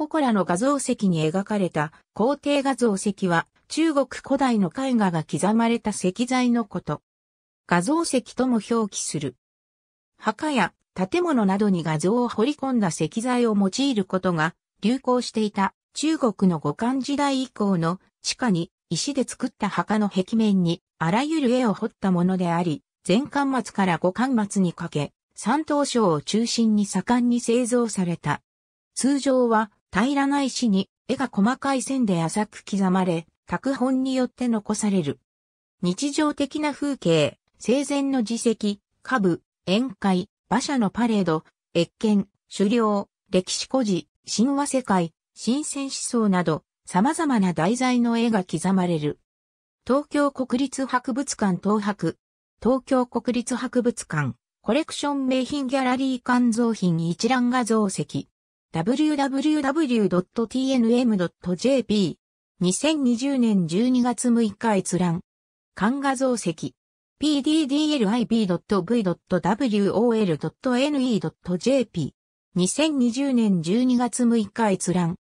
ポコラの画像石に描かれた皇帝画像石は中国古代の絵画が刻まれた石材のこと。画像石とも表記する。墓や建物などに画像を彫り込んだ石材を用いることが流行していた中国の五漢時代以降の地下に石で作った墓の壁面にあらゆる絵を彫ったものであり、前漢末から五漢末にかけ、山東省を中心に盛んに製造された。通常は平らな石に絵が細かい線で浅く刻まれ、拓本によって残される。日常的な風景、生前の自責、下部、宴会、馬車のパレード、越見、狩猟、歴史古事、神話世界、新鮮思想など、様々な題材の絵が刻まれる。東京国立博物館東博、東京国立博物館、コレクション名品ギャラリー館造品一覧画像石、www.tnm.jp、2020年12月6日閲覧。漢画像石。pddlib.v.wol.ne.jp。2020年12月6日閲覧。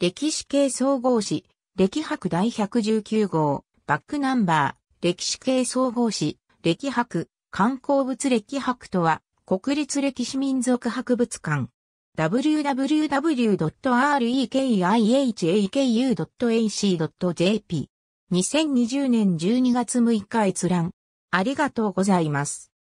歴史系総合誌、歴博第119号、バックナンバー、歴史系総合誌、歴博、観光物歴博とは、国立歴史民族博物館。www.rekihaku.ac.jp 2020年12月6日閲覧。ありがとうございます。